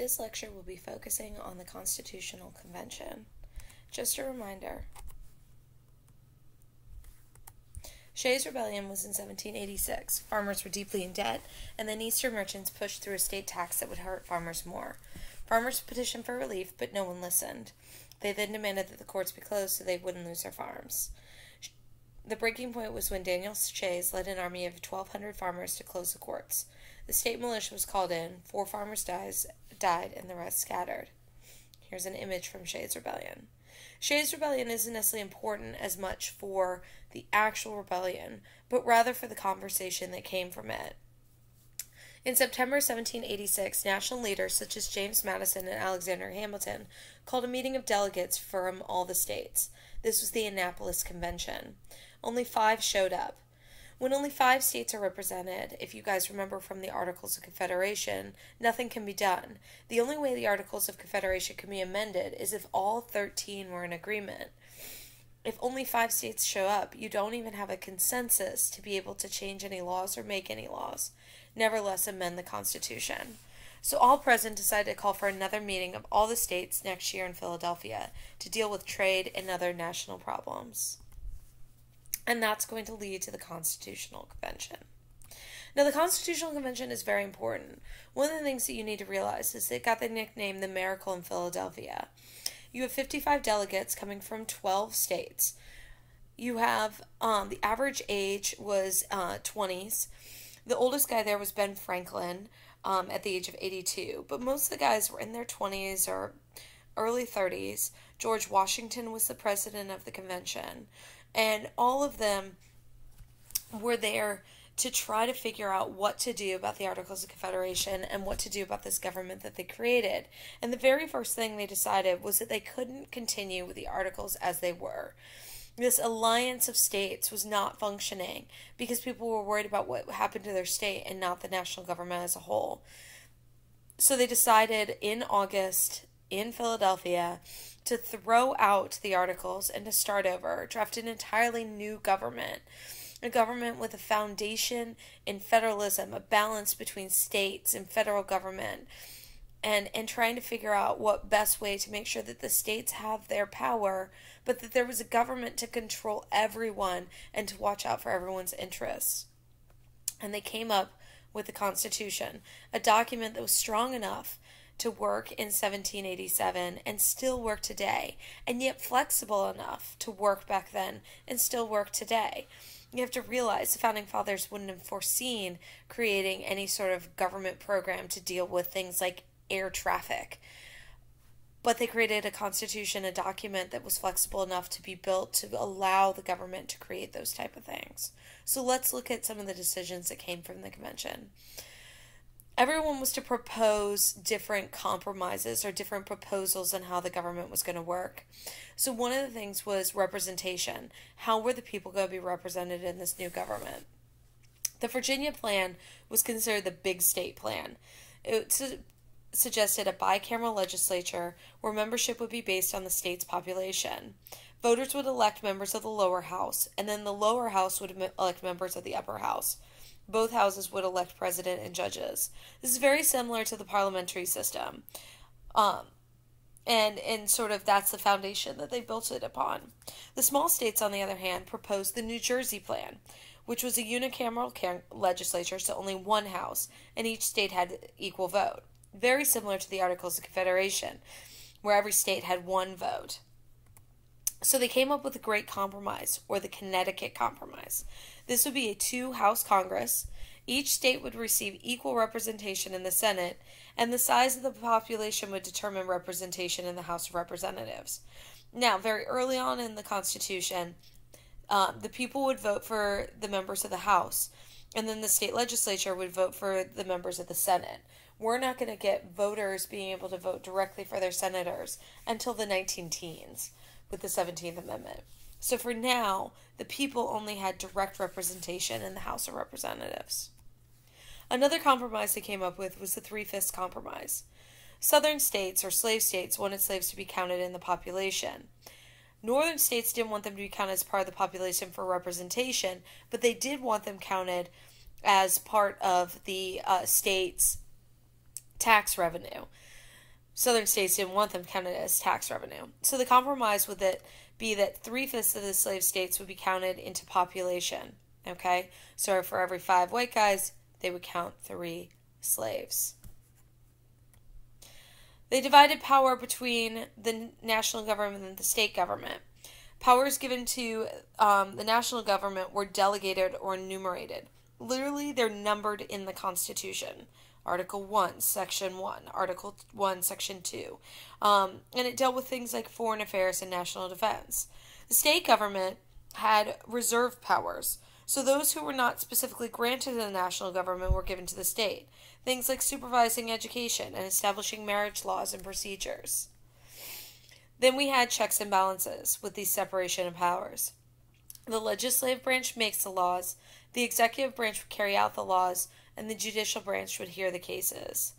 This lecture will be focusing on the Constitutional Convention. Just a reminder Shays' Rebellion was in 1786. Farmers were deeply in debt, and then Eastern merchants pushed through a state tax that would hurt farmers more. Farmers petitioned for relief, but no one listened. They then demanded that the courts be closed so they wouldn't lose their farms. The breaking point was when Daniel Shays led an army of 1,200 farmers to close the courts. The state militia was called in, four farmers dies, died, and the rest scattered. Here's an image from Shays' Rebellion. Shays' Rebellion isn't necessarily important as much for the actual rebellion, but rather for the conversation that came from it. In September 1786, national leaders such as James Madison and Alexander Hamilton called a meeting of delegates from all the states. This was the Annapolis Convention. Only five showed up. When only five states are represented, if you guys remember from the Articles of Confederation, nothing can be done. The only way the Articles of Confederation can be amended is if all 13 were in agreement. If only five states show up, you don't even have a consensus to be able to change any laws or make any laws, nevertheless amend the Constitution. So all present decided to call for another meeting of all the states next year in Philadelphia to deal with trade and other national problems and that's going to lead to the Constitutional Convention. Now, the Constitutional Convention is very important. One of the things that you need to realize is it got the nickname the Miracle in Philadelphia. You have 55 delegates coming from 12 states. You have um, the average age was uh, 20s. The oldest guy there was Ben Franklin um, at the age of 82, but most of the guys were in their 20s or early 30s. George Washington was the president of the convention and all of them were there to try to figure out what to do about the Articles of Confederation and what to do about this government that they created. And the very first thing they decided was that they couldn't continue with the Articles as they were. This alliance of states was not functioning because people were worried about what happened to their state and not the national government as a whole. So they decided in August in Philadelphia to throw out the articles and to start over, draft an entirely new government. A government with a foundation in federalism, a balance between states and federal government, and, and trying to figure out what best way to make sure that the states have their power, but that there was a government to control everyone and to watch out for everyone's interests. And they came up with the Constitution, a document that was strong enough to work in 1787 and still work today, and yet flexible enough to work back then and still work today. You have to realize the founding fathers wouldn't have foreseen creating any sort of government program to deal with things like air traffic. But they created a constitution, a document that was flexible enough to be built to allow the government to create those type of things. So let's look at some of the decisions that came from the convention everyone was to propose different compromises or different proposals on how the government was going to work. So, one of the things was representation. How were the people going to be represented in this new government? The Virginia plan was considered the big state plan. It su- suggested a bicameral legislature where membership would be based on the state's population. Voters would elect members of the lower house, and then the lower house would elect members of the upper house both houses would elect president and judges. This is very similar to the parliamentary system. Um, and and sort of that's the foundation that they built it upon. The small states, on the other hand, proposed the New Jersey plan, which was a unicameral legislature, so only one house, and each state had equal vote. Very similar to the Articles of Confederation, where every state had one vote. So they came up with a Great Compromise, or the Connecticut Compromise. This would be a two house Congress. Each state would receive equal representation in the Senate, and the size of the population would determine representation in the House of Representatives. Now, very early on in the Constitution, um, the people would vote for the members of the House, and then the state legislature would vote for the members of the Senate. We're not going to get voters being able to vote directly for their senators until the 19 teens with the 17th Amendment. So for now, the people only had direct representation in the House of Representatives. Another compromise they came up with was the Three Fifths Compromise. Southern states, or slave states, wanted slaves to be counted in the population. Northern states didn't want them to be counted as part of the population for representation, but they did want them counted as part of the uh, state's tax revenue. Southern states didn't want them counted as tax revenue. So the compromise would that be that three fifths of the slave states would be counted into population. Okay, so for every five white guys, they would count three slaves. They divided power between the national government and the state government. Powers given to um, the national government were delegated or enumerated. Literally, they're numbered in the Constitution. Article 1, Section 1, Article 1, Section 2. Um, and it dealt with things like foreign affairs and national defense. The state government had reserve powers, so those who were not specifically granted to the national government were given to the state. Things like supervising education and establishing marriage laws and procedures. Then we had checks and balances with the separation of powers. The legislative branch makes the laws, the executive branch would carry out the laws, and the judicial branch would hear the cases.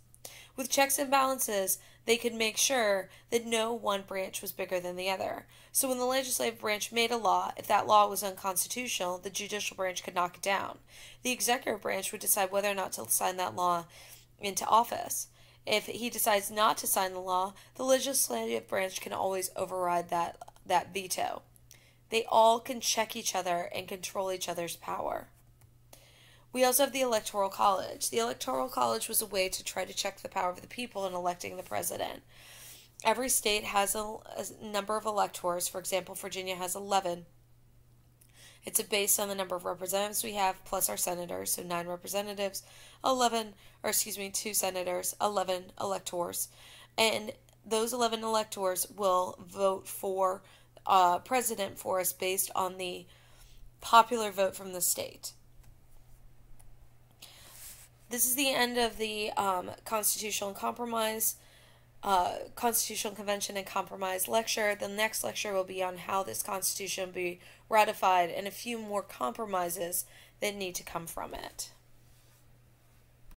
With checks and balances, they could make sure that no one branch was bigger than the other. So when the legislative branch made a law, if that law was unconstitutional, the judicial branch could knock it down. The executive branch would decide whether or not to sign that law into office. If he decides not to sign the law, the legislative branch can always override that that veto. They all can check each other and control each other's power. We also have the Electoral College. The Electoral College was a way to try to check the power of the people in electing the president. Every state has a, a number of electors. For example, Virginia has 11. It's based on the number of representatives we have plus our senators, so 9 representatives, 11, or excuse me, 2 senators, 11 electors. And those 11 electors will vote for uh, president for us based on the popular vote from the state. This is the end of the um, Constitutional Compromise, uh, Constitutional Convention and Compromise lecture. The next lecture will be on how this Constitution will be ratified and a few more compromises that need to come from it.